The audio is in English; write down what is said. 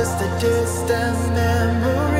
just a distant memory.